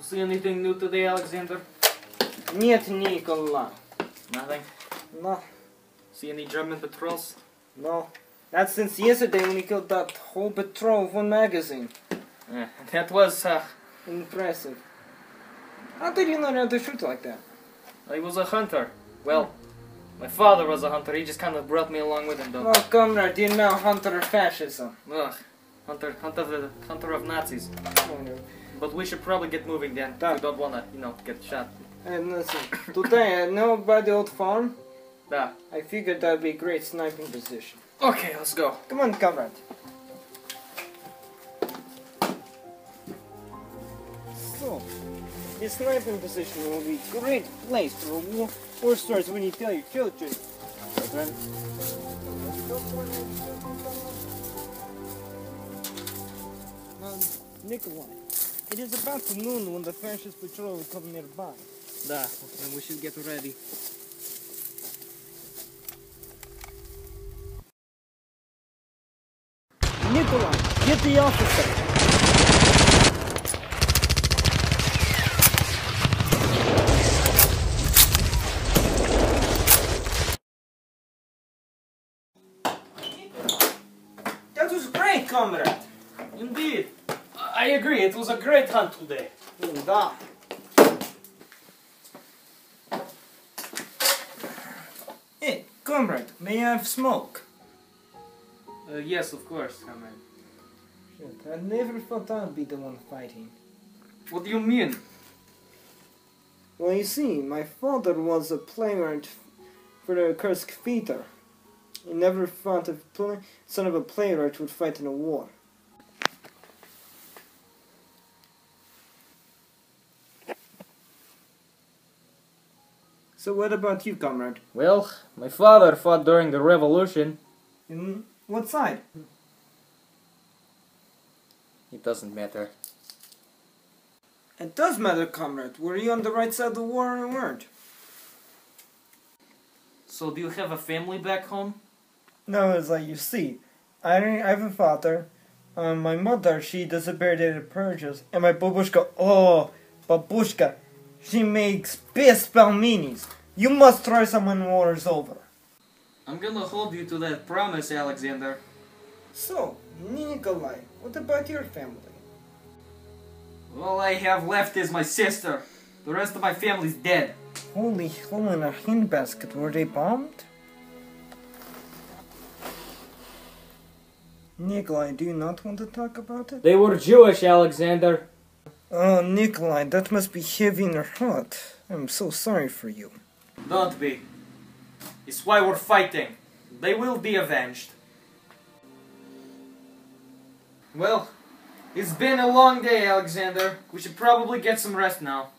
See anything new today, Alexander? Нет, Nikolai. Nothing. No, See any German patrols? no. That's since yesterday when we killed that whole patrol of one magazine. Yeah, that was, uh, Impressive. How did you learn how to shoot like that? I was a hunter. Well, my father was a hunter. He just kind of brought me along with him, though. Oh, comrade, you know hunter fascism. Ugh, hunter, hunter, the hunter of Nazis. But we should probably get moving then. Done. We don't wanna, you know, get shot. And listen, today uh, I know about the old farm. Da. I figured that'd be a great sniping position. Okay, let's go. Come on, comrade. So, this sniping position will be a great place for war, war stories when you tell your children. Children. Now, Nikolai, it is about the noon when the fascist patrol will come nearby. Da, and we should get ready. Nikolai, get the officer. That was great, comrade. Indeed. I agree, it was a great hunt today. Da. Hey, comrade, may I have smoke? Uh, yes, of course, comrade. Shit, I never thought I'd be the one fighting. What do you mean? Well, you see, my father was a playwright for the Kursk theater. He never thought a play, son of a playwright would fight in a war. So what about you, comrade? Well, my father fought during the revolution. In what side? It doesn't matter. It does matter, comrade. Were you on the right side of the war or weren't? So, do you have a family back home? No, it's like you see, I I have a father. Um, my mother, she disappeared in the purges, and my babushka, oh, babushka, she makes best pelmenis. You must try some when war is over. I'm gonna hold you to that promise, Alexander. So, Nikolai, what about your family? All I have left is my sister. The rest of my family's dead. Holy hole in a handbasket, were they bombed? Nikolai, do you not want to talk about it? They were Jewish, Alexander. Oh, Nikolai, that must be heavy in your heart. I'm so sorry for you. Don't be. It's why we're fighting. They will be avenged. Well, it's been a long day, Alexander. We should probably get some rest now.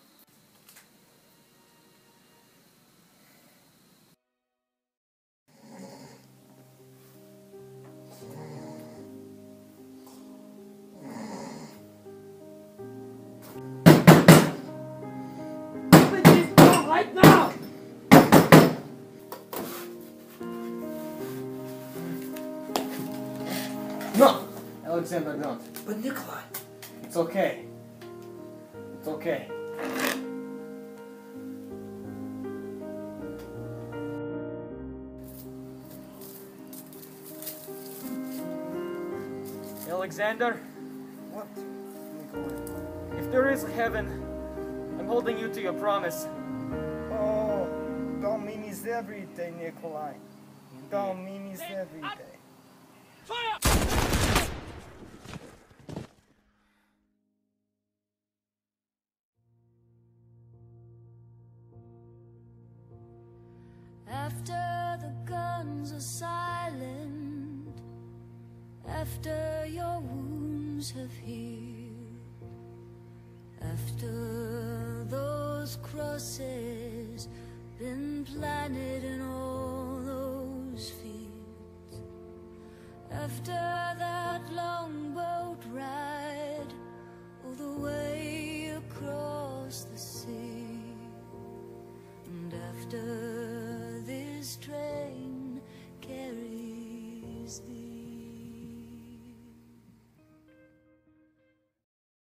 Right now! No! Alexander, don't. But Nikolai, It's okay. It's okay. Alexander, what? Nikolai. if there is heaven, I'm holding you to your promise. Oh, don't mean is every day, Nikolai. Don't mean is every day. After the guns are silent, after your wounds have healed, after those crosses planted in all those fields, after that long boat ride all the way across the sea, and after